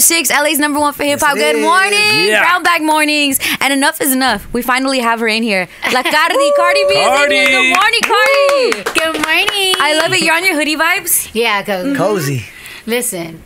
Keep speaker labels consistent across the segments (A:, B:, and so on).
A: 106, LA's number one for hip hop.
B: Yes,
A: Good morning,
C: Yeah.
A: Brown Bag Mornings. And enough is enough. We finally have her in here. La Cardi, Cardi B is in
C: Cardi.
A: here. Good morning, Cardi.
D: Good morning.
A: I love it. You're on your hoodie vibes.
D: Yeah, cause mm-hmm.
B: Cozy.
D: listen,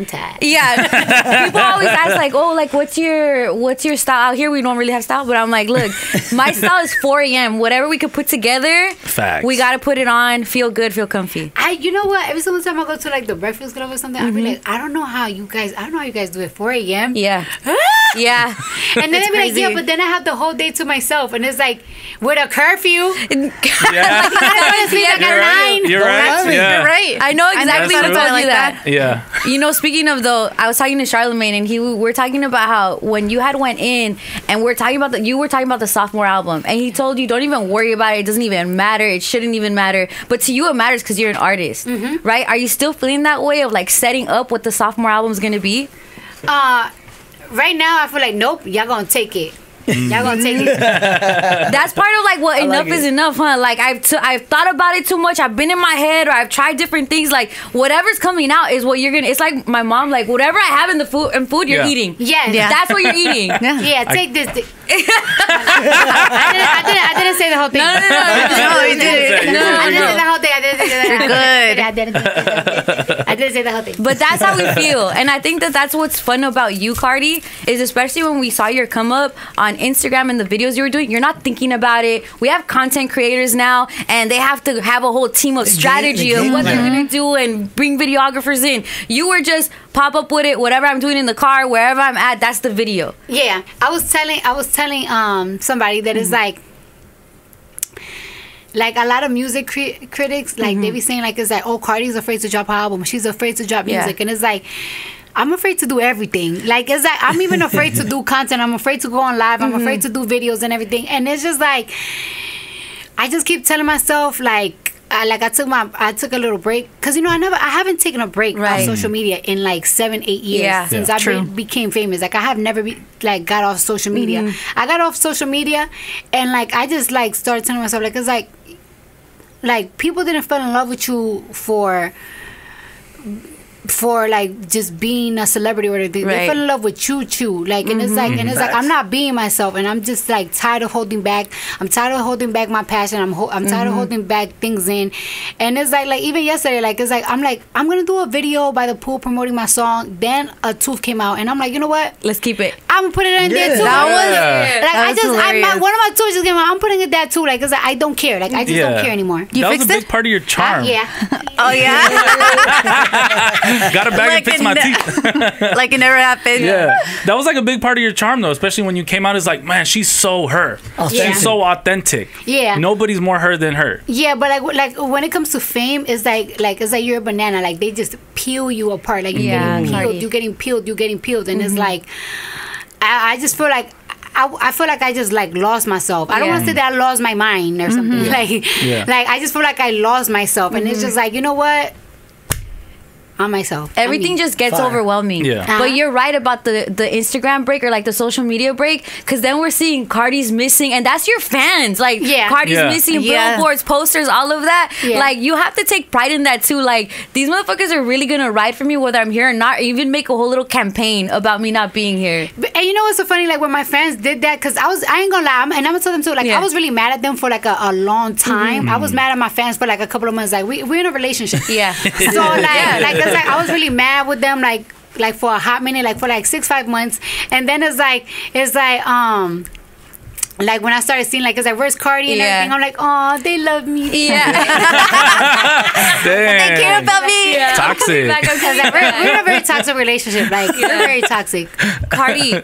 D: I'm tired.
A: Yeah. People always ask like, oh, like what's your what's your style? Out here we don't really have style, but I'm like, look, my style is 4 a.m. Whatever we could put together,
C: Facts.
A: we gotta put it on, feel good, feel comfy.
D: I, you know what? Every single time I go to like the breakfast club or something, I be mm-hmm. like, I don't know how you guys, I don't know how you guys do it. 4 a.m.
A: Yeah. Yeah.
D: And then
A: It's
D: I be like, yeah, but then I have the whole day to myself, and it's like with a curfew.
C: Yeah.
D: I gotta sleep like
C: You're
D: at
C: right.
D: nine.
C: You're right. Yeah.
E: You're right.
A: I know exactly what
C: thought
A: told
E: about
A: you that.
C: Yeah.
A: You know, speaking of though, I was talking to Charlemagne and he we're talking about how when you had went in and we're talking about the you were talking about the sophomore album and he told you don't even worry about it. It doesn't even matter. It shouldn't even matter. But to you it matters because you're an artist, right? Are you still feeling that way of like setting up what the sophomore album is gonna be?
D: Uh, right now I feel like nope, y'all gonna take it. Mm. Y'all gonna take it.
A: That's part of like what enough
B: like
A: is enough, huh? Like I've t- I've thought about it too much. I've been in my head or I've tried different things. Like whatever's coming out is what you're gonna. It's like my mom. Like whatever I have in the food and food you're
C: Yeah.
A: eating.
D: Yes.
E: Yeah.
A: That's what you're eating.
E: Yeah.
D: Yeah, take this. Di- I, didn't, I, didn't, I didn't say the whole thing.
A: No, no, no.
E: No, you did it.
C: You're
D: I
C: good,
D: didn't
C: you're
D: say the
C: good.
D: whole thing. I didn't say the
E: You're good.
D: I didn't. I didn't say the whole thing.
A: But that's how we feel, and I think that that's what's fun about you, Cardi, is especially when we saw your come up on Instagram and the videos you were doing. You're not thinking about it. We have content creators now, and they have to have a whole team of strategy
B: the
A: of what they're gonna do and bring videographers in. You were just pop up with it, whatever I'm doing in the car, wherever I'm at. That's the video.
D: Yeah, I was telling I was telling um somebody that is like like a lot of music cri- critics like they be saying like it's like oh Cardi's afraid to drop her album she's afraid to drop
A: Yeah.
D: music and it's like I'm afraid to do everything. Like it's like I'm even afraid to do content. I'm afraid to go on live. I'm afraid mm-hmm. to do videos and everything. And it's just like I just keep telling myself like I, like I took my I took a little break. Because you know I never I haven't taken a break
A: Right.
D: on social media in like seven eight years
A: Yeah.
D: since
C: Yeah.
D: I
E: True.
D: be, became famous. Like I have never be, like got off social media. Mm-hmm. I got off social media and like I just like started telling myself like it's like like people didn't fall in love with you for for like just being a celebrity or they,
A: Right.
D: they fell in love with you too like and it's like and it's like mm-hmm. I'm not being myself and I'm just like tired of holding back I'm tired of holding back my passion I'm ho- I'm tired of mm-hmm. holding back things in and it's like like even yesterday like it's like I'm like I'm gonna do a video by the pool promoting my song then a tooth came out and I'm like you know what
A: Let's keep it.
D: I'm gonna put it in there
B: Yeah.
D: too
E: That was-
C: Yeah.
D: like
E: That
D: I
E: was
D: just I, my,
E: hilarious.
D: one of my tools just came out I'm putting it there too like it's like I don't care like I just
C: Yeah.
D: don't care anymore
E: You
C: that was a
E: fixed
C: big
E: it?
C: part of your uh, charm.
D: yeah
E: Oh yeah.
C: Got a bag and
E: Like
C: fix
E: in
C: my
E: the-
C: teeth.
E: like it never happened.
C: Yeah, that was like a big part of your charm, though. Especially when you came out, it's like, man, she's so her.
B: Authentic.
C: She's so authentic.
D: Yeah.
C: nobody's more her than her.
D: Yeah, but like like when it comes to fame, it's like like it's like you're a banana. Like they just peel you apart. Like you're
A: Yeah,
D: getting
A: Cardi.
D: peeled, you're getting peeled, you're getting peeled, and it's mm-hmm. like I, I just feel like. I, I feel like I just like lost myself. I don't
A: Yeah.
D: want to say that I lost my mind or mm-hmm. something. Like,
C: Yeah.
D: like I just feel like I lost myself, and it's mm-hmm. just like you know what, I'm myself. I'm
A: Everything just gets
B: Fire.
A: overwhelming.
C: Yeah.
D: Uh-huh.
A: But you're right about the the Instagram break or like the social media break because then we're seeing Cardi's missing and that's your fans. Like
D: Yeah.
A: Cardi's
C: Yeah.
A: missing
E: Yeah.
A: billboards, posters, all of that.
D: Yeah.
A: Like you have to take pride in that too. Like these motherfuckers are really gonna ride for me whether I'm here or not. Even make a whole little campaign about me not being here.
D: But, and you know what's so funny? Like when my fans did that, because I was, I ain't gonna lie, I'm- and I'm gonna tell them too. Like
A: Yeah.
D: I was really mad at them for like a, a long time. I was mad at my fans for like a couple of months. Like we we're in a relationship.
A: Yeah.
D: So like like it's like I was really mad with them. Like like for a hot minute, like for like six five months, and then it's like it's like um. Like when I started seeing like it's like where's Cardi and
A: Yeah.
D: everything, I'm like, oh, they love me.
A: Yeah.
C: Damn.
E: They care about me.
C: Toxic.
A: Back up to
D: Because like, we're, we're in a very toxic relationship. Like we're very toxic.
A: Cardi,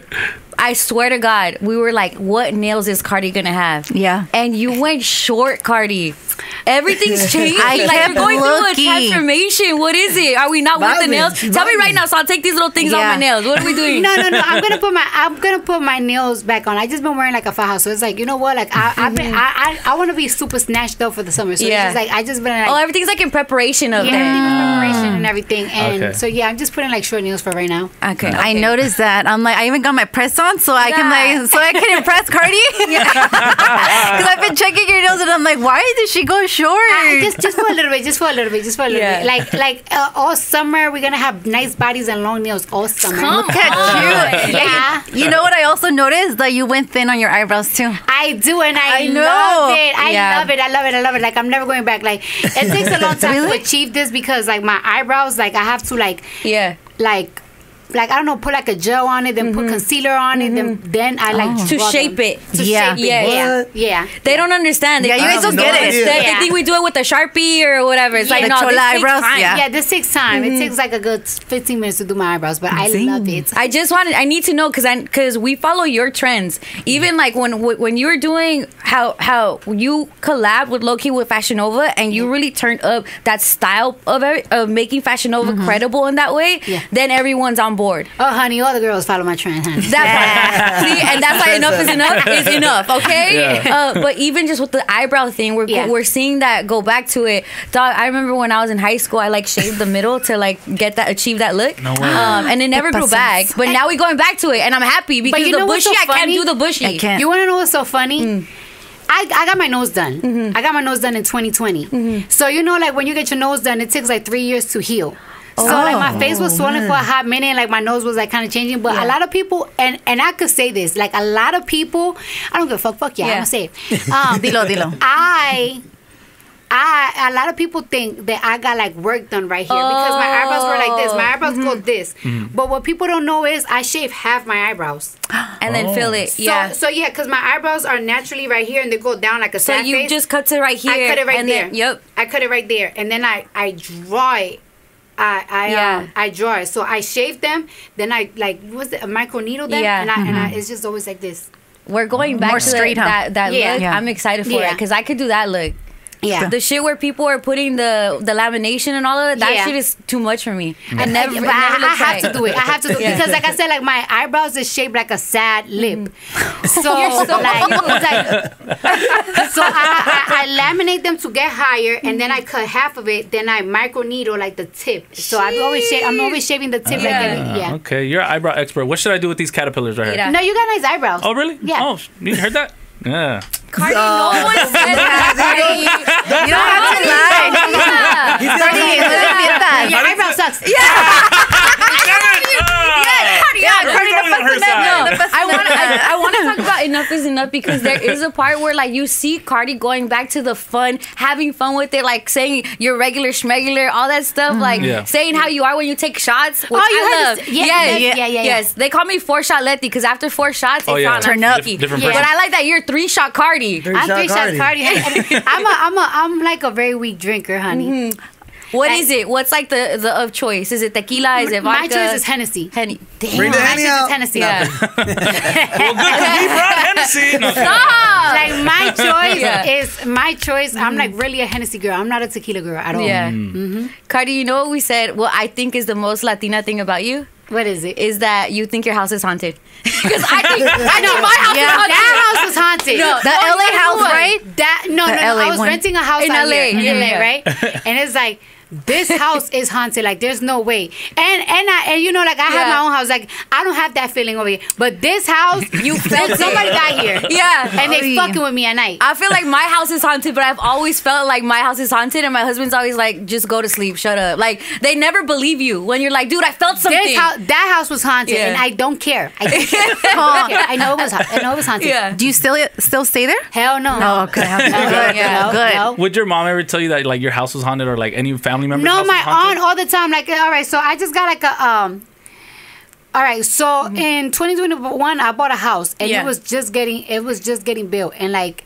A: I swear to God, we were like, what nails is Cardi gonna have?
E: Yeah.
A: And you went short, Cardi. Everything's changed.
E: I
A: like
E: kept
A: you're going through a transformation. What is it? Are we not with the nails?
B: She's
A: Tell me right now, so I'll take these little things off my nails. What are we doing?
D: No, no, no. I'm gonna put my I'm gonna put my nails back on. I just been wearing like a faja, so it's like you know what? Like I I've been, I I, I want to be super snatched up for the summer. So
A: Yeah.
D: it's just like I just been like
A: Oh, everything's like in preparation of
D: yeah,
A: that.
D: everything with ah. preparation and everything. And
C: Okay.
D: so yeah, I'm just putting like short nails for right now.
A: Okay.
E: I noticed that. I'm like, I even got my press on so I can like, so I can impress Cardi. Because I've been checking your nails and I'm like, why did she go short.
D: Ah, just just for a little bit, just for a little bit, just for a little
A: Yeah.
D: bit. Like like uh, all summer, we're gonna have nice bodies and long nails all summer.
E: Look at you.
D: Yeah.
E: You know what I also noticed? That you went thin on your eyebrows too.
D: I do, and I,
E: I know.
D: love it. I
A: Yeah.
D: love it. I love it. I love it. Like I'm never going back. Like it takes a long time
E: Really?
D: to achieve this because like my eyebrows, like I have to like
A: Yeah.
D: like like I don't know, put like a gel on it, then put mm-hmm. concealer on it, then mm-hmm. then I like
A: Mm-hmm. To shape
D: them.
A: it.
D: To
E: Yeah.
D: shape it.
A: Yeah.
D: Yeah,
B: What?
D: yeah.
A: They don't understand. They
E: Yeah, you
A: think
E: guys don't get it.
B: idea.
A: They,
D: Yeah.
A: they think we do it with a sharpie or whatever. It's like
E: The
A: no,
E: chola
A: this takes
E: eyebrows,
A: time.
E: yeah.
D: Yeah, this takes time. It mm-hmm. takes like a good 15 minutes to do my eyebrows, but I love it.
A: I just wanted. I need to know because I because we follow your trends. Even like when when you were doing how how you collab with Loki with Fashion Nova and you really turned up that style of of making Fashion Nova credible in that way.
D: Yeah.
A: Then everyone's on board.
D: Oh, honey, all the girls follow my trend, honey.
A: That's See, and that's why enough is enough is enough. Okay.
C: Yeah.
A: Uh, but even just with the eyebrow thing, we're
D: Yeah.
A: we're seeing that go back to it. Dog, I remember when I was in high school, I like shaved the middle to like get that achieve that look.
C: No way.
A: Um, and it never grew back. But now we're going back to it, and I'm happy because
D: you
A: the
D: know what's
A: bushy,
D: so
A: I can't do the bushy.
E: I can't.
D: You want to know what's so funny? I, I got my nose done.
A: Mm-hmm.
D: I got my nose done in 2020. So you know, like when you get your nose done, it takes like three years to heal. So like my face was swollen for a hot minute, like my nose was like kind of changing. But a lot of people, and and I could say this, like a lot of people, I don't give a fuck, fuck yeah,
A: Yeah.
D: I'm gonna say it. Um,
E: Dilo, dilo.
D: I. I a lot of people think that I got like work done right here because my eyebrows were like this. My eyebrows go this. But what people don't know is I shave half my eyebrows.
A: and then fill it.
D: So,
A: Yeah.
D: So yeah, because my eyebrows are naturally right here and they go down like a
A: So
D: sad
A: you
D: face.
A: just cut it right here.
D: I cut it right
A: and
D: there.
A: Then, yep.
D: I cut it right there, and then I I draw it. I I
A: Yeah.
D: um, I draw it. So I shave them. Then I like what's it a micro needle them,
A: Yeah.
D: and I, and I, it's just always like this.
A: We're going back
E: More
A: to
E: straight,
A: the,
E: huh?
A: that that
D: Yeah.
A: look.
E: Yeah.
A: I'm excited for it because I could do that look.
D: Yeah.
A: The shit where people are putting the the lamination and all of it, that
D: Yeah.
A: shit is too much for me.
D: I
A: never,
D: but
A: never
D: I, I have
A: right.
D: to do it. I have to do it
A: Yeah.
D: because, like I said, like my eyebrows is shaped like a sad lip. Mm.
A: So, so
D: like, it's like- so I, I, I laminate them to get higher, and then I cut half of it. Then I micro needle like the tip. So I'm always sha- I'm always shaving the tip.
A: Yeah.
D: Like every, yeah.
C: Okay, you're an eyebrow expert. What should I do with these caterpillars right here?
D: No, you got nice eyebrows.
C: Oh, really?
D: Yeah.
C: Oh, you heard that? Yeah.
A: Cardi, no one said that. Cardi.
E: You don't have to lie.
B: He's
E: Cardi,
B: gonna-
E: look that.
D: Your eyebrow sucks.
C: Yeah,
E: Cardi,
C: Cardi's
E: no
C: on her
E: pasa
C: side.
E: nada.
A: I want I, I want to talk about enough is enough because there is a part where like you see Cardi going back to the fun, having fun with it, like saying you're regular schmegular, all that stuff, like
C: Yeah.
A: saying how you are when you take shots.
D: Oh, you
A: I love.
D: yeah,
A: yes,
D: yeah, yeah, yeah, yeah.
A: yes. They call me four shot Letty because after four shots,
C: Oh,
A: it's
C: yeah.
E: Turn up.
A: freaky.
C: Different
A: But
C: person.
A: I like that you're three shot Cardi.
B: Three
D: I'm
B: shot
D: three shots
B: Cardi.
D: Cardi. I'm a, I'm a, I'm like a very weak drinker, honey.
A: What
D: Like-
A: is it? What's like the the of choice? Is it tequila? Is it vodka?
D: My choice is Hennessy.
A: Henny. Damn.
B: Bring the
D: My
B: Henny
D: choice is
B: out.
D: Hennessy.
A: Yeah.
C: Well, good, 'cause we brought Hennessy. No,
A: Stop.
D: Like my choice
A: Yeah.
D: is my choice. I'm like mm. really a Hennessy girl. I'm not a tequila girl at all.
A: Yeah.
C: Mm. Mm-hmm.
A: Cardi, you know what we said? What I think is the most Latina thing about you
D: What is it?
A: is that you think your house is haunted. Because I think, I think my house
E: Yeah.
A: is haunted.
D: That house was haunted.
A: No,
E: The
A: Oh,
E: LA house,
A: what?
E: right?
D: That no,
E: The
D: no, no.
E: LA
D: I was
E: one.
D: renting a house
A: In
D: out
A: LA,
D: here, in
A: yeah,
D: LA,
A: mm-hmm.
D: right? And it's like this house is haunted. Like there's no way. And and I and you know like I have my own house. Like I don't have that feeling over here. But this house, you felt somebody got here.
A: Yeah.
D: And they
E: Oy.
D: fucking with me at night.
A: I feel like my house is haunted, but I've always felt like my house is haunted, and my husband's always like, "Just go to sleep, shut up." Like they never believe you when you're like, "Dude, I felt something."
D: This house, that house was haunted,
A: Yeah.
D: and I don't care. I don't care. I, don't care. I know it was. ha- I know it was haunted.
A: yeah.
E: Do you still still stay there?
D: Hell no.
E: Oh, no, okay.
D: No,
E: Good.
D: no, no,
E: Good.
D: no.
C: Would your mom ever tell you that like your house was haunted or like any family member?
D: No, my aunt all the time. Like, all right, so I just got like a um. All right, so in 2021, I bought a house, and
A: Yeah.
D: it was just getting it was just getting built, and like.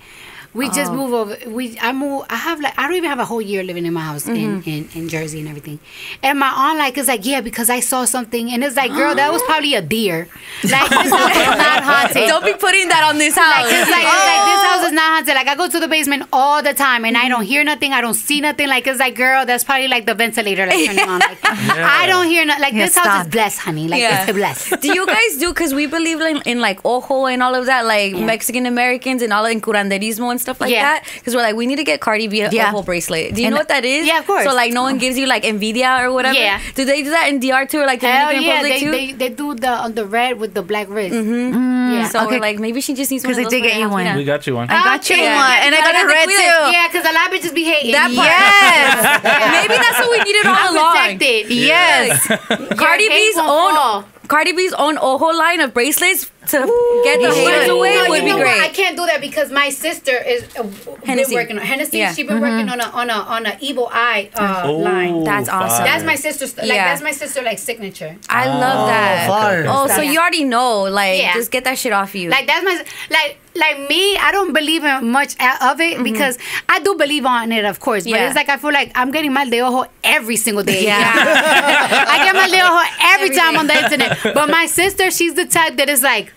D: We just oh. move over. We I moved. I have like I don't even have a whole year living in my house in, mm-hmm. in, in Jersey and everything. And my aunt like is like yeah because I saw something and it's like girl that was probably a deer. Like this house is not haunted.
A: Don't be putting that on this house.
D: Like, it's like, it's like this house is not haunted. Like I go to the basement all the time and I don't mm-hmm. hear nothing. I don't see nothing. Like it's like, girl, that's probably like the ventilator like turning on. Like I don't hear no, like
E: Yeah,
D: this house is blessed, honey. Like
A: Yeah.
D: it's blessed.
A: do you guys do because we believe in, in like ojo and all of that like mexican americans and all in curanderismo and stuff like
D: Yeah.
A: that because we're like, we need to get Cardi B a,
E: Yeah.
A: whole bracelet. Do you
E: And-
A: know what that is?
D: Yeah, of course.
A: So like, no one gives you like envidia or whatever.
D: Yeah.
A: Do they do that in DR too, or like
D: Hell
A: Dominican
D: yeah,
A: Republic
D: they,
A: too?
D: they, they do the on the red with the black wrist. Mm-hmm. Yeah.
A: so
E: Okay.
A: we're like, maybe she just needs one.
E: 'Cause
A: of
E: I did get
A: her
E: you one.
A: Yeah.
C: We got you one.
E: I got you
D: Yeah.
E: one, and I got
A: Gotta
E: a red
A: clear
E: too.
D: Yeah, because a lot of bitches be hating.
A: That part.
E: Yes.
A: Maybe that's what we needed all along.
E: Yes.
A: Cardi B's
D: won't
A: own. Cardi B's own Ojo line of bracelets to get the
E: you
A: haters
E: should.
A: away
D: No,
A: would be
D: know what? I can't do that because my sister is uh,
A: Hennessy.
D: been working on Hennessy.
A: Yeah.
D: She's been working on a on a on a evil eye uh,
C: Oh,
D: line.
A: That's awesome.
C: fire.
D: That's my sister's like
A: Yeah.
D: that's my sister like signature.
A: I love that.
B: fire.
A: Oh, so
D: Yeah.
A: you already know, like,
D: Yeah.
A: just get that shit off you.
D: Like that's my like like me. I don't believe in much of it because I do believe on it, of course. But
A: Mm-hmm. Yeah.
D: it's like I feel like I'm getting mal de ojo every single day.
A: Yeah.
D: I get mal de ojo every,
A: Every
D: time
A: day.
D: on the internet. But my sister, she's the type that is like,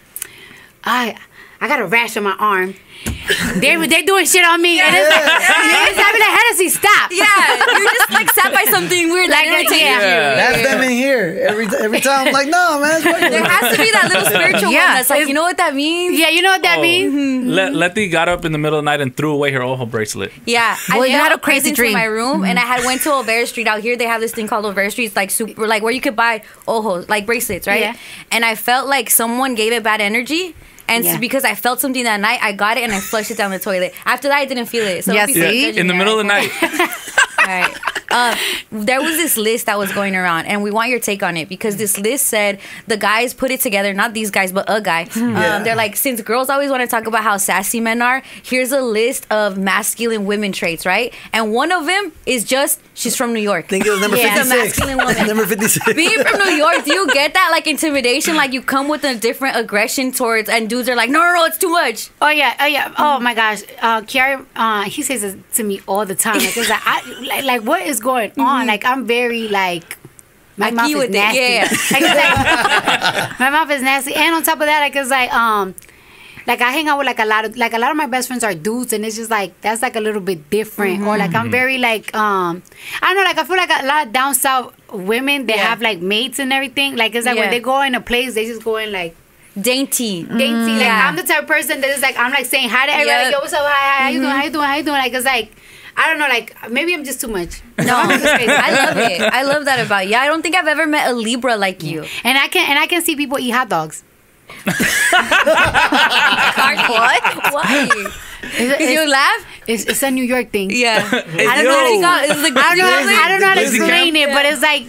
D: I I got a rash on my arm. They they doing shit on me, and it's like, it's like, like Hennessy, stop.
A: yeah, you're just like sat by something weird, like,
D: Like,
A: irritating
D: yeah.
A: you.
B: That's them in here. Every every time I'm like, no, man.
A: There has to be that little spiritual
E: Yeah.
A: one that's like, you know what that means?
D: Yeah, you know what that
C: Oh.
D: means?
C: Let Letty got up in the middle of the night and threw away her ojo bracelet.
A: Yeah,
E: Well,
A: I
E: you
A: made
E: had a crazy dream.
A: in my room, and I had went to Olvera Street out here. They have this thing called Olvera Street, it's like super, like where you could buy ojos, like bracelets, right?
D: Yeah.
A: And I felt like someone gave it bad energy. And
D: Yeah.
A: so because I felt something that night, I got it and I flushed it down the toilet. After that, I didn't feel it. So
E: Yeah,
A: don't be so
E: see?
C: In the middle of the night.
A: All right. Um, there was this list that was going around, and we want your take on it because this list said the guys put it together, not these guys, but a guy.
B: Yeah.
A: Um, they're like, since girls always want to talk about how sassy men are, here's a list of masculine women traits, right? And one of them is just she's from New York.
B: I think it was number
D: Yeah.
A: She's a
B: 56.
A: masculine woman.
B: number 56.
A: Being from New York, do you get that like intimidation? Like you come with a different aggression towards, and dudes are like, no, no, no, it's too much.
D: Oh yeah, oh yeah. Oh my gosh, uh, Kiari, uh, he says it to me all the time. Like, it's like, I, like, like, what is going on? Like, I'm very like. My
A: Like
D: mouth is
A: with it,
D: nasty.
A: yeah.
D: Like, it's like, my mouth is nasty, and on top of that, like it's like um, like I hang out with like a lot of like a lot of my best friends are dudes, and it's just like that's like a little bit different. Or like I'm very like um, I don't know, like I feel like a lot of down south women they
A: Yeah.
D: have like mates and everything. Like it's like
A: Yeah.
D: when they go in a place, they just go in like
A: Dainty.
D: dainty. Like
A: Yeah.
D: I'm the type of person that is like I'm like saying hi to everybody.
A: Yeah.
D: Like, Yo, what's up? Hi, hi, how you doing? How you doing? How you doing? Like it's like I don't know. Like maybe I'm just too much.
A: No,
D: I'm just crazy.
A: I love it. I love that about you. I don't think I've ever met a Libra like you.
D: And I can and I can see people eat hot dogs.
A: what? Why?
D: It's,
A: Did you laugh?
D: it's, it's a New York thing.
A: Yeah. I don't know how to got. It's like,
D: I don't know. I don't know how to explain it, but it's like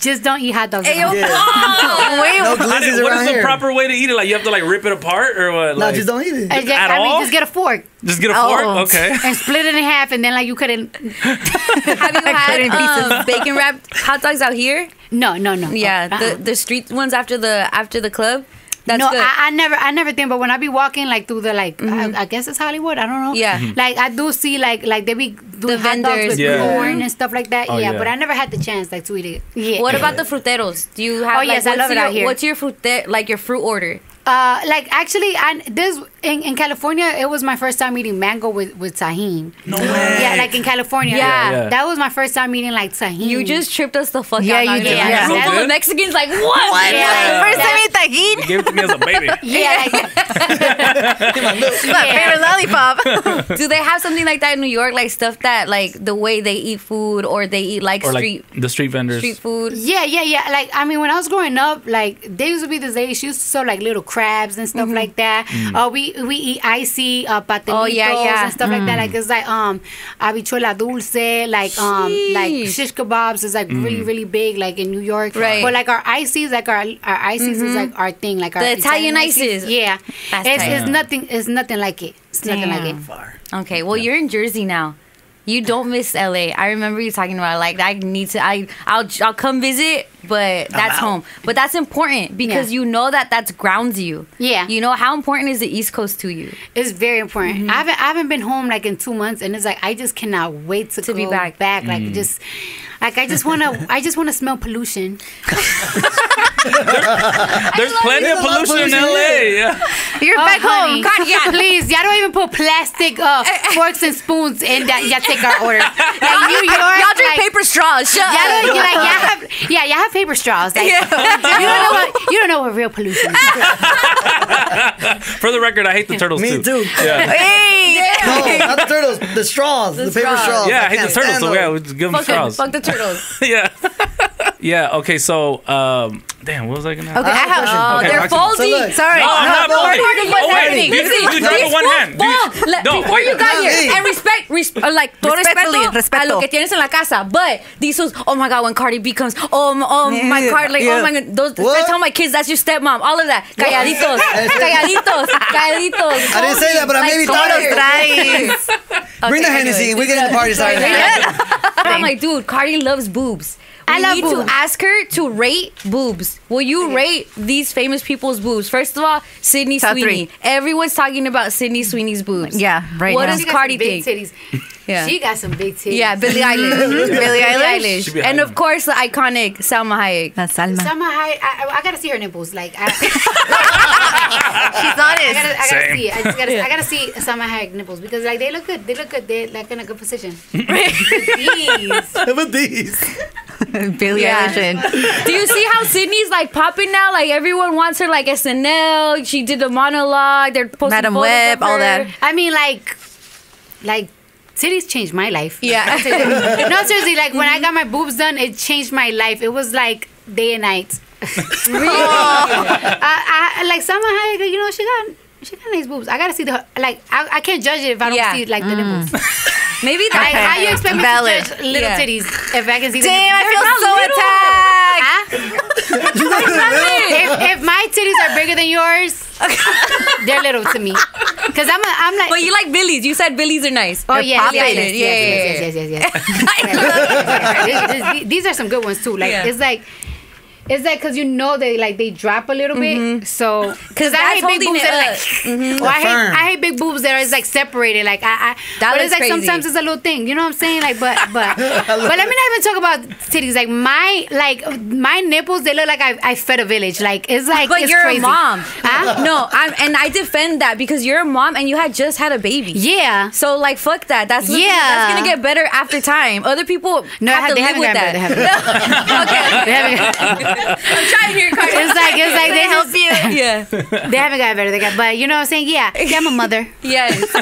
D: just don't eat hot dogs.
A: Hey, yo,
D: around.
B: Yeah.
A: oh,
B: No
C: I
B: glizzies
C: didn't- what
B: around
C: is the
B: here.
C: proper way to eat it? Like you have to like rip it apart or what?
B: No, just don't eat it.
D: I, just,
C: At
D: I mean,
C: all?
D: just get a fork
C: just get a
E: Oh.
C: fork. Okay.
D: and split it in half, and then like you couldn't.
A: Have you had um, bacon wrapped hot dogs out here?
D: No, no, no.
A: Yeah,
D: Uh-uh.
A: the the street ones after the after the club. That's
D: no,
A: good.
D: I, I never, I never think. But when I be walking like through the like, I, I guess it's Hollywood. I don't know.
A: Yeah.
C: Mm-hmm.
A: Mhm.
D: Like I do see like like they be doing hot
A: vendors.
D: with
C: Yeah.
D: corn and stuff like that.
C: Oh,
D: yeah,
C: yeah.
D: but I never had the chance like to eat it. Yeah.
A: what about the fruteros? Do you have?
D: Oh,
A: like,
D: yes, I
A: what's
D: love it
A: your,
D: out here.
A: What's your fruit like your fruit order?
D: Uh, like actually, I this in, in California, it was my first time eating mango with with tajin.
C: No way.
D: Yeah, like in California.
A: Yeah.
C: Yeah.
D: that was my first time eating like tajin.
A: You just tripped us the fuck
E: Yeah,
A: out.
E: you
A: not
E: did.
A: gonna.
E: Yeah.
A: Some
C: So
A: the? Mexicans like what?
E: What?
D: Yeah.
E: First time
D: Yeah.
E: I ate tajin.
C: Gave it to me as a baby.
D: yeah, like,
E: My favorite lollipop.
A: Do they have something like that in New York? Like stuff that like the way they eat food or they eat like
C: Or
A: street
C: like the street vendors.
A: street food?
D: Yeah, yeah, yeah. Like I mean, when I was growing up, like there used to be this lady. She used to sell like little crabs and stuff like that. Uh, we we eat icy uh, patelitos
A: Oh, yeah, yeah.
D: and stuff like that. Like it's like um habichuela dulce, like um like shish kebabs is like really really big, like in New York.
A: Right.
D: But like our ices, like our our ices is like our thing, like our
A: The Italian ices.
D: Yeah,
A: That's
D: it's,
A: tight.
D: it's nothing. It's nothing like it. It's nothing like it.
A: Damn. Okay, well you're in Jersey now. You don't miss LA. I remember you talking about like I need to. I I'll I'll come visit, but that's home. But that's important because
D: Yeah.
A: you know that that's grounds you.
D: Yeah.
A: You know how important is the East Coast to you?
D: It's very important.
A: Mm-hmm.
D: I haven't I haven't been home like in two months, and it's like I just cannot wait to,
A: To
D: go
A: be back.
D: Back, like just like I just wanna I just wanna smell pollution.
C: There's plenty of
B: There's a lot of
C: pollution in LA. Yeah.
E: You're
D: Oh,
E: back
D: honey,
E: home.
D: God, yeah, please, y'all don't even put plastic uh, forks and spoons in that. Y'all take our order. Like New York,
A: Y'all drink
D: like,
A: paper straws. Shut
D: Y'all don't, like, y'all have, yeah, y'all have paper straws. Like,
A: Yeah.
D: you don't know what you don't know what real pollution is.
C: For the record, I hate the turtles
B: Me
C: too.
B: too.
C: Yeah,
E: Hey.
B: No, not the turtles. The straws. The, paper
A: straws.
B: straws.
C: yeah, I hate the turtles. So yeah, we just give them
A: Fuck, them,
C: straws.
A: fuck the turtles.
C: yeah, yeah. Okay, so um, damn, what was I gonna?
E: Okay, I have.
A: Oh,
C: Okay,
A: they're
C: Maxine.
A: folding.
B: So look.
E: Sorry.
C: No, I'm not
E: no,
C: folding.
A: What's
C: Oh, wait,
A: happening.
C: you-
A: See,
C: you drive with
A: these
C: one
A: fools
C: hand. Do you-
A: Le-
C: No,
A: before
C: wait.
A: you got
B: Not
A: here,
B: me.
A: and respect, res- uh, like todo
E: Respectfully,
A: respeto, a
E: respeto.
A: lo que tienes en la casa. But these was, oh my god, when Cardi B comes, oh, m- oh my
E: Yeah,
A: card, like
E: yeah.
A: oh my god, those. I tell my kids that's your stepmom. All of that, calladitos, calladitos, calladitos.
B: I didn't say that, but I maybe thought
E: Todos
B: it. Bring the Hennessy. We get in the party started.
A: I'm like, dude, Cardi loves boobs. We
D: I love
A: need
D: boobs.
A: to ask her to rate boobs. Will you rate these famous people's boobs? First of all, Sydney
E: Top
A: Sweeney.
E: three.
A: Everyone's talking about Sydney Sweeney's boobs.
E: Yeah, right
A: What
E: now.
A: does Cardi
D: big
A: think?
D: Titties.
A: Yeah.
D: She got some big titties.
A: Yeah, Billie Eilish.
E: Billie Eilish?
C: She be
A: And of course, the iconic Salma Hayek.
E: That's Salma.
D: Somehow I, I, I gotta see her nipples. Like I,
E: She's
D: I
E: honest.
D: gotta, I gotta
C: Same.
D: see. it. I just gotta, I gotta see some of her nipples because like they look good. They look good. They're like in a good position. These.
B: But these.
E: Billie
A: Yeah.
E: Eilish. and-
A: Do you see how Sydney's like popping now? Like everyone wants her like SNL. She did the monologue. They're posting
E: Madam
A: photos
E: Web, all that.
D: I mean, like, like. Titties changed my life.
A: Yeah.
D: no, seriously, like when I got my boobs done, it changed my life. It was like day and night. I, I like Salma Hayek, you know, she got she got nice boobs. I gotta see the like. I, I can't judge it if I don't
A: Yeah.
D: see like the nipples. Mm.
A: Maybe
D: Like, how you expect me
E: Valid.
D: to judge little
A: Yeah.
D: titties if I can see the
E: Damn, I feel so
D: Huh?
E: attacked.
D: if, if my titties are bigger than yours, they're little to me. Cause I'm a, I'm like.
A: But you like Billies. You said Billies are nice.
D: Oh yes,
E: popping.
D: yes, yes,
A: Yeah,
D: yes, yes, yes, yes, yes, yes. These- these are some good ones too. Like
A: Yeah.
D: it's like. It's that because you know they like they drop a little bit, mm-hmm. so because mm-hmm.
A: I
D: hate big boobs that are
A: up.
D: like, well, I hate I hate big boobs that are like separated, like I, I
A: That
D: but it's like
A: crazy.
D: sometimes it's a little thing, you know what I'm saying? Like, but but but let me not even talk about titties. Like my like my nipples, they look like I, I fed a village. Like it's like
A: But
D: it's
A: you're
D: crazy.
A: a mom.
D: Huh?
A: No, I'm, and I defend that because you're a mom and you had just had a baby.
D: Yeah.
A: So like, fuck that. That's what-
D: Yeah.
A: That's gonna get better after time. Other people
D: No,
A: have
D: I-
A: to live with that.
D: better, they
A: okay.
D: They haven't-
A: I'm trying here, Cardi.
D: It's like it's like they
E: help you.
A: yeah.
D: they haven't got better. They got, but you know what I'm saying? Yeah, yeah, I'm a mother.
A: Yes.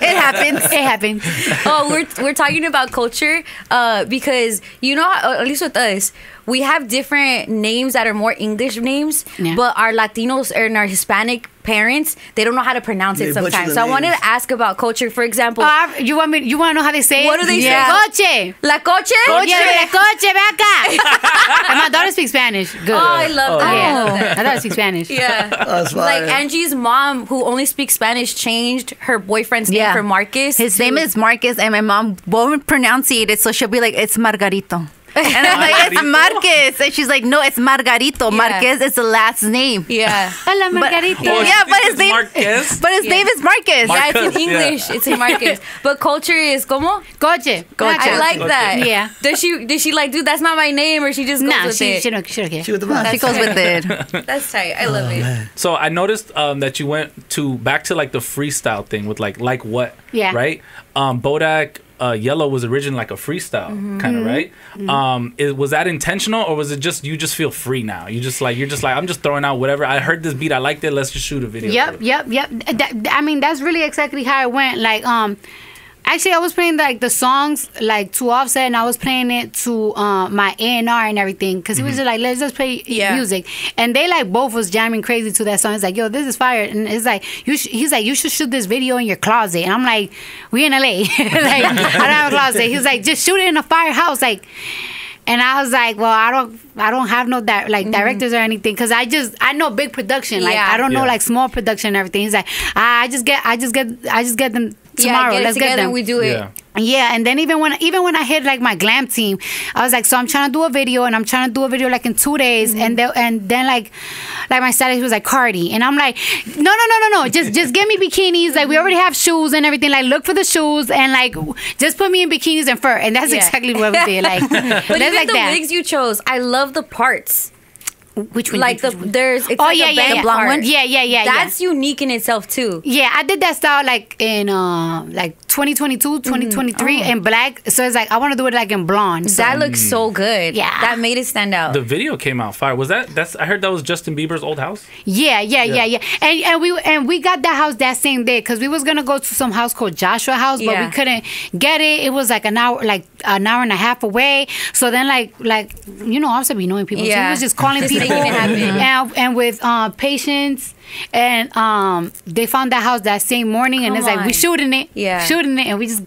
E: It happens.
D: It happens.
A: oh, we're we're talking about culture uh, because you know, at least with us, we have different names that are more English names,
D: Yeah.
A: but our Latinos and our Hispanic parents they don't know how to pronounce it
B: They butcher
A: sometimes.
B: the
A: So I wanted to ask about Kulture. For example,
D: Uh, you want me? You want to know how they say it?
A: What do they say?
D: Coche.
A: la coche.
D: Yeah, la coche, ve and my daughter speaks Spanish. Good.
A: Oh, I love that.
D: yeah.
A: I love that.
D: My daughter speaks Spanish.
A: Yeah.
B: That's
A: Like. Angie's mom, who only speaks Spanish, changed her boyfriend's name for Marcus.
E: His
A: to-
E: name is Marcus, and my mom won't pronounce it, so she'll be like, "It's Margarito." And I'm like, "It's Marquez. and she's like, "No, it's Margarito.
A: Yeah.
E: Marquez is the last name."
A: Yeah.
D: Hola, Margarita.
C: Oh,
E: yeah, but his
C: it's
E: name,
C: Marquez?
E: but his
A: Yeah.
E: name is Marcus.
A: Yeah, it's in English.
C: yeah.
A: It's in Marcus. But Kulture is como?
D: Coche.
A: I like
C: Coche.
A: that.
D: Yeah.
A: Does she does she like, dude, that's not my name or she just goes
D: Nah,
A: with
D: she,
A: it?
D: she don't, she don't care.
B: She with the vibe.
E: She goes with it.
A: That's tight. I love it.
C: So I noticed um, that you went to back to like the freestyle thing with like like what?
D: Yeah.
C: Right. Um, Bodak uh, Yellow was originally like a freestyle kind of right. Um, is, was that intentional or was it just you just feel free now? You just like you're just like I'm just throwing out whatever. I heard this beat. I liked it. Let's just shoot a video.
D: Yep, yep, yep. That, I mean, that's really exactly how it went. Like, um, actually, I was playing like the songs like to Offset, and I was playing it to uh, my A and R and everything because he was just like, let's just play
A: Yeah.
D: music, and they like both was jamming crazy to that song. It's like, yo, this is fire, and it's like you. Sh-, he's like, you should shoot this video in your closet, and I'm like, we in LA, like I don't have a closet. He's like, just shoot it in a firehouse, like. And I was like, well, I don't, I don't have no di- like directors or anything, cause I just, I know big production, like
A: Yeah.
D: I don't know like small production and everything. He's like, ah, I just get, I just get, I just get them tomorrow.
A: yeah, get
D: Let's
A: it
D: get
A: together
D: them.
A: and we do it.
C: Yeah.
D: Yeah, and then even when even when I hit like my glam team, I was like, so I'm trying to do a video, and I'm trying to do a video like in two days, and then and then like, like my stylist was like Cardi, and I'm like, no, no, no, no, no, just just get me bikinis, like we already have shoes and everything, like look for the shoes, and like just put me in bikinis and fur, and that's
A: Yeah.
D: exactly what we did, like,
A: But even
D: like
A: the
D: that.
A: wigs you chose, I love the parts.
D: Which one?
A: Like the
D: Which one?
A: there's
D: Oh
A: like
D: yeah,
A: a
D: yeah,
A: bang
D: yeah.
A: part.
D: Yeah, yeah, yeah. yeah.
A: That's unique in itself too.
D: Yeah, I did that style like in uh like 2022, 2023 in black. So it's like I want to do it like in blonde. So.
A: That looks so good.
D: Yeah.
A: That made it stand out.
C: The video came out fire. Was that? That's. I heard that was Justin Bieber's old house.
D: Yeah, yeah, yeah,
C: Yeah.
D: yeah. And and we and we got that house that same day because we was gonna go to some house called Joshua House, but
A: Yeah.
D: we couldn't get it. It was like an hour, like an hour and a half away. So then, like, like you know, also be knowing people. So
A: Yeah.
D: he was just calling people
A: making it happen.
D: and and with uh, patience. And um, they found that house that same morning, and
A: Come
D: it's like we
A: on.
D: shooting it,
A: Yeah.
D: shooting it, and we just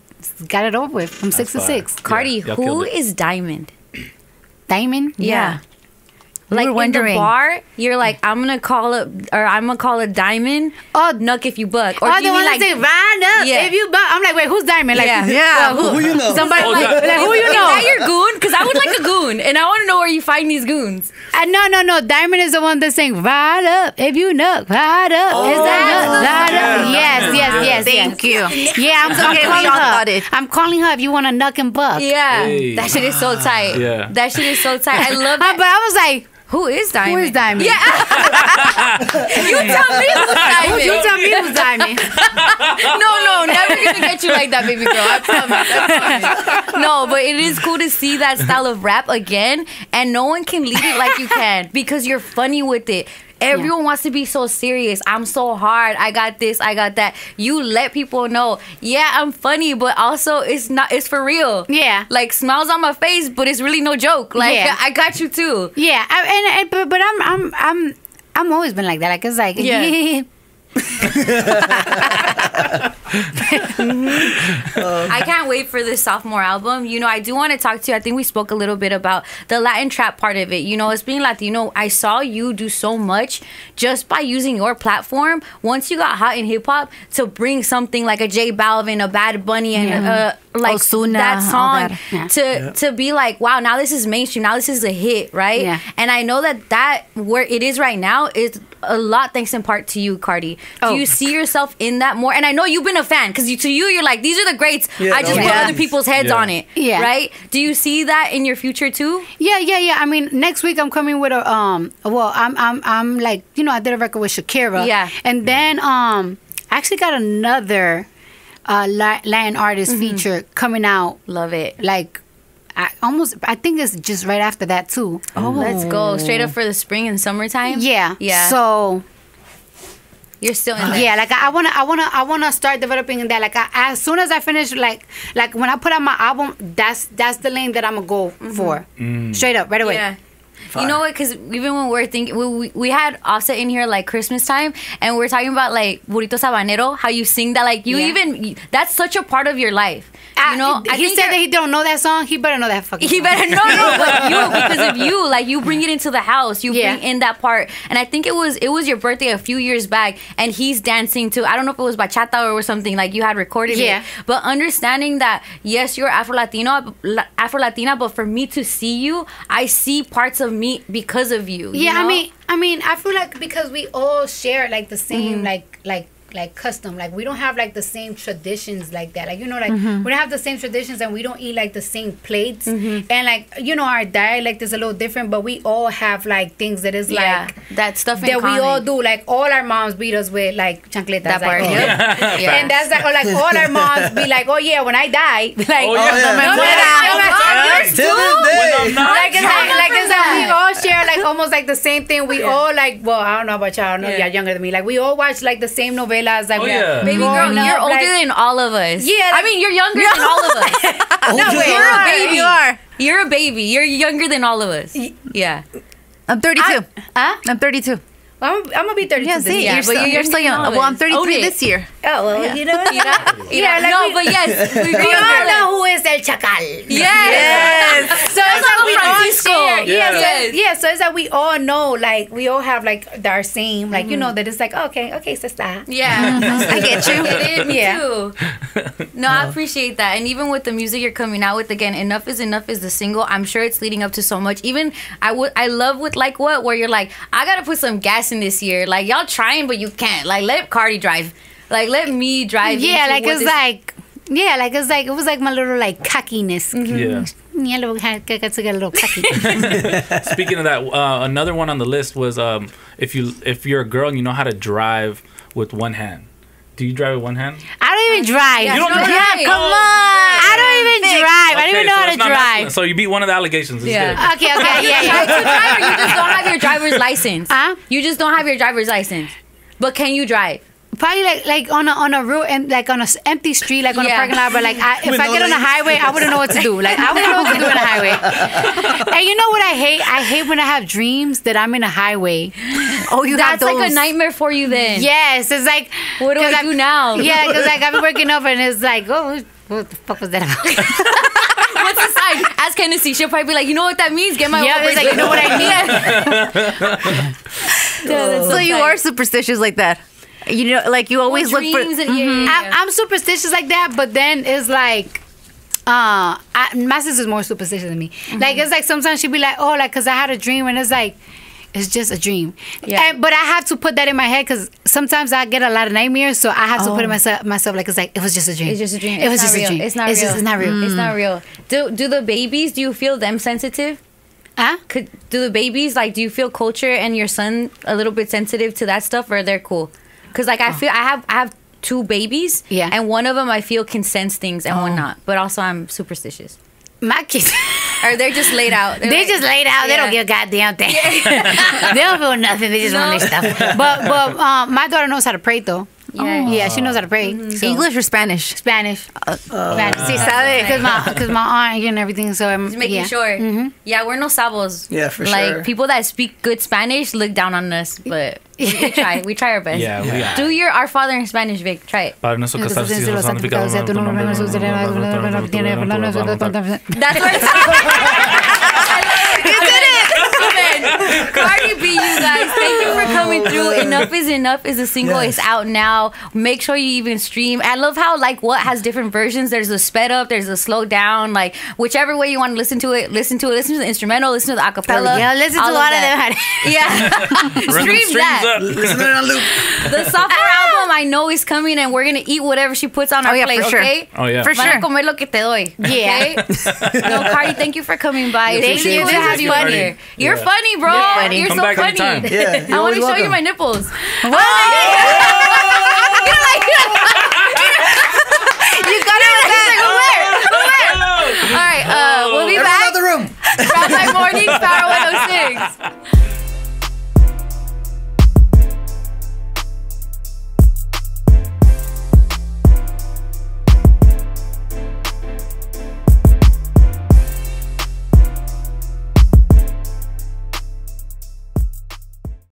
D: got it over with from six to
C: fire.
D: six.
A: Cardi,
C: Yeah, y'all
A: who
C: killed it.
A: is Diamond?
D: Diamond,
A: Yeah.
E: We
A: like
E: were wondering.
A: in the bar, you're like, I'm gonna call it, or I'm gonna call it Diamond.
D: Oh,
A: Nuck if you buck. Or
D: oh,
A: do
D: the
A: you
D: one
A: mean
D: that say right up.
A: Yeah.
D: If you, bu-" I'm like, wait, who's Diamond? Like,
A: Yeah.
E: Yeah.
D: well,
B: Who you know?
D: Somebody
C: Oh,
D: like,
C: God.
D: like, who you know?
A: Is that your goon? Because I would like a goon, and I want to know where you find these goons.
D: Uh, no, no, no. Diamond is the one that's saying right up. If you knock, right up. is that
A: that's
D: right
C: Yeah,
D: up? Yes, yes, yes.
E: Thank you.
D: Yeah, I'm, I'm
E: Okay, we
D: calling
E: all
D: her.
E: it.
D: I'm calling her if you want to nuck and buck.
A: Yeah,
C: Hey.
A: that shit is so tight.
C: Yeah.
A: that shit is so tight. I love
D: Uh,
A: that.
D: but I was like,
A: Who is Diamond?
D: who is Diamond?
A: Yeah, you tell me who's Diamond.
D: You tell me who's Diamond.
A: no, no, never gonna get you like that, baby girl. I promise. I promise. No, but it is cool to see that style of rap again, and no one can lead it like you can because you're funny with it. Everyone wants to be so serious. I'm so hard. I got this. I got that. You let people know. Yeah, I'm funny, but also it's not. It's for real.
D: Yeah.
A: Like smiles on my face, but it's really no joke. Like
D: Yeah.
A: I got you too.
D: Yeah, I, and, and but, but I'm I'm I'm I'm always been like that. Like it's like
A: Yeah. I can't wait for this sophomore album. You know, I do want to talk to you. I think we spoke a little bit about the Latin trap part of it. You know, as being Latino, I saw you do so much just by using your platform. Once you got hot in hip hop, to bring something like a J Balvin, a Bad Bunny, and uh, like
E: Ozuna,
A: that song
E: that.
D: Yeah.
A: to to be like, wow, now this is mainstream. Now this is a hit, right?
D: Yeah.
A: And I know that that where it is right now is a lot thanks in part to you, Cardi. Do
D: Oh.
A: you see yourself in that more? And I know you've been a fan because you, to you, you're like, these are the greats.
B: Yeah,
A: I just
B: those
A: put
E: are
A: other people's heads
C: Yeah.
A: on it.
D: Yeah.
A: Right? Do you see that in your future too?
D: Yeah, yeah, yeah. I mean, next week I'm coming with a um. Well, I'm I'm I'm like you know I did a record with Shakira.
A: Yeah.
D: And then um, I actually got another uh La- Latin artist feature coming out
A: Love it.
D: like. I almost, I think it's just right after that too.
A: Oh, let's go straight up for the spring and summertime.
D: Yeah.
A: Yeah.
D: So
A: you're still in there.
D: yeah, like I, I wanna, I wanna, I wanna start developing in that. Like I, as soon as I finish, like, like when I put out my album, that's that's the lane that I'm gonna go mm-hmm. for, mm. straight up, right away.
A: Yeah. You know what? Because even when we're thinking, we, we, we had Offset in here like Christmas time, and we're talking about like Burrito Sabanero, how you sing that. Like you
D: Yeah.
A: even that's such a part of your life.
D: I-
A: You know,
D: he said that he don't know that song. He better know that fucking.
A: He
D: song.
A: better know, no but you because of you like you bring it into the house you
D: Yeah.
A: bring in that part and I think it was it was your birthday a few years back and he's dancing to I don't know if it was bachata or something like you had recorded
D: Yeah.
A: it but understanding that yes you're Afro Latino Afro Latina but for me to see you I see parts of me because of you you
D: Yeah, I mean, I mean, I feel like because we all share like the same
A: Mm-hmm.
D: like like like custom. Like we don't have like the same traditions like that. Like you know, like
A: Mm-hmm.
D: we don't have the same traditions and we don't eat like the same plates. And like you know, our dialect is a little different, but we all have like things that is
A: yeah
D: like
A: that stuff
D: that we all do. Like all our moms beat us with like chancletas.
A: that
D: like,
A: part
D: oh.
A: yep. yeah.
D: And that's like, or like all our moms be like, oh yeah, when I die, like,
C: Oh, yeah.
B: yeah.
D: no, no, no,
C: Yeah. Yeah.
D: like it's like, like it's like we all share like almost like the same thing. We all like well, I don't know about y'all. I know
A: Yeah.
D: y'all younger than me. Like we all watch like the same novelas. Like
C: Oh,
D: we-
C: yeah.
A: Baby girl,
D: growing
A: you're older
D: like-
A: than all of us.
D: Yeah,
A: I mean, you're younger than all of us.
D: No, wait,
A: You're a baby.
E: You are.
A: You're a baby. You're younger than all of us. Yeah.
E: I'm 32.
D: Huh?
E: I'm 32.
D: I'm, I'm gonna be 32
E: Yeah,
D: this
E: see,
D: year.
A: Yeah,
E: you're,
A: but
E: still,
A: you're
E: you're still young. Well, I'm
A: all of us.
E: 33 this year.
D: Oh well, you know.
A: Yeah,
D: Yeah, like
A: no,
D: we-
A: but yes, we,
D: We
A: we
D: all know who is El Chacal.
A: Yes.
D: So it's like we all
A: Francisco.
D: share. Yeah,
C: Yeah.
D: so, yeah. So it's like we all know, like we all have like our same, like you know mm-hmm. that it's like okay, okay, sister.
A: Yeah,
E: I get you.
A: It is, me
D: Yeah.
A: too. No, I appreciate that, and even with the music you're coming out with again, enough is enough is the single. I'm sure it's leading up to so much. Even I would, I love with like what where you're like, I gotta put some gas in this year. Like y'all trying, but you can't. Like let Cardi drive. Like let me drive.
D: Yeah,
A: into
D: like
A: what
D: it's
A: this-
D: like. Yeah, like it's like it was like my little like cockiness.
C: Yeah.
D: Yeah, little got to get a little cocky.
C: Speaking of that, uh, another one on the list was um, if you if you're a girl and you know how to drive with one hand. Do you drive with one hand?
D: I don't even drive.
A: Yeah,
C: You don't
A: no,
C: drive?
A: yeah,
E: Come oh. on.
D: I don't even drive. I don't even know
C: so
D: how to
C: it's not
D: drive.
C: So you beat one of the allegations. It's
A: Yeah.
C: good.
D: Okay, okay, yeah, yeah.
A: to drive, you just don't have your driver's license.
D: Huh?
A: You just don't have your driver's license. But can you drive?
D: Probably like like on a on a real and like on a s- empty street, like on a parking lot. But like I, if
B: With
D: I
B: no
D: get on a highway, I wouldn't know what to do. Like I wouldn't know what to do in a highway. And you know what I hate? I hate when I have dreams that I'm in a highway.
E: Oh, you have
A: That's like a nightmare for you then.
D: Yes, it's like
A: What do I
D: I'm-
A: do now?
D: Yeah, because like I've been waking up and it's like, oh, what the fuck was that about?
A: What's the sign? Ask Hennessy. She'll probably be like, you know what that means? Get my
D: yeah,
A: Uber
D: like you know what I mean.
E: So you are superstitious like that. You know, like you always look for.
A: dreams and, yeah, yeah, yeah.
D: I'm, I'm superstitious like that, but then it's like, uh, I, my sister's more superstitious than me.
A: Mm-hmm.
D: Like it's like sometimes she'd be like, oh, like because I had a dream, and it's like. It's just a dream,
A: Yeah.
D: And- but I have to put that in my head because sometimes I get a lot of nightmares, so I have to put it myself myself like it's like it was just a dream.
A: Oh. It's just a dream.
D: It was
A: It's
D: just
A: not
D: a dream.
A: It's not
D: it's
A: real.
D: Just, it's not real.
A: It's not real. Do do the babies? Do you feel them sensitive?
D: Huh?
A: Could do the babies like? Do you feel Kulture and your son a little bit sensitive to that stuff, or they're cool? Because like I feel I have I have two babies,
D: Oh. Yeah.
A: and one of them I feel can sense things and one
D: Oh.
A: not. But also I'm superstitious.
D: My kids.
A: Or they're just laid out. They're
D: They
A: like-
D: just laid out. They don't
A: Yeah.
D: give a goddamn thing. they don't feel nothing. They just
A: No.
D: want their stuff. But but um, my daughter knows how to pray though.
A: Yeah.
D: Yeah, she knows how to pray. So-
E: English or Spanish?
D: Spanish. Spanish. Sí,
A: Uh,
D: sabe. Because my, cause my aunt and everything. So I'm
A: Just making
D: yeah.
A: sure. Yeah, we're no sabos.
B: Yeah, for
A: like,
B: sure.
A: people that speak good Spanish look down on us, but we, we try. We try our best.
C: Yeah, we are.
A: Do your Our Father in Spanish, Vic. Try it.
C: Padre nuestro que estás en el cielo, santificado sea tu nombre.
A: That's what it's You did it! Cardi B, you guys. Thank you for coming through. Enough is Enough is a single.
B: Yes.
A: It's out now. Make sure you even stream. I love how, like, what has different versions. There's a sped up, there's a slow down. Like, whichever way you want to listen to it, listen to it. Listen to the instrumental, listen to the acapella.
D: Yeah, listen to
A: a
D: lot of
A: that.
D: them.
A: Yeah. Stream that.
B: Listen to it on loop.
A: The sophomore ah. album I know is coming, and we're gonna eat whatever she puts on oh, our
E: Oh, yeah,
A: plate.
E: for sure.
A: Okay.
C: Oh, yeah.
E: For
A: Van
E: sure.
A: comer lo que te doy.
D: Yeah.
A: Okay? no, Cardi, thank you for coming by. It's
D: Thank
A: really
D: you.
A: cool to
D: Thank
A: have
C: you,
A: you on
C: Cardi.
A: here. You're
B: Yeah.
A: funny, bro.
E: You're funny.
A: You're
C: Come
A: so
C: back
A: funny.
C: anytime.
B: Yeah,
A: I
B: you're
A: want to show you my nipples. What?
E: You got it. Where? Where?
A: All right, uh, we'll be
B: Everyone
A: back
B: out the room.
A: from my morning Power 106.